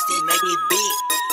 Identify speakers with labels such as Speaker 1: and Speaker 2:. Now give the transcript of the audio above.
Speaker 1: Feisty make me beat.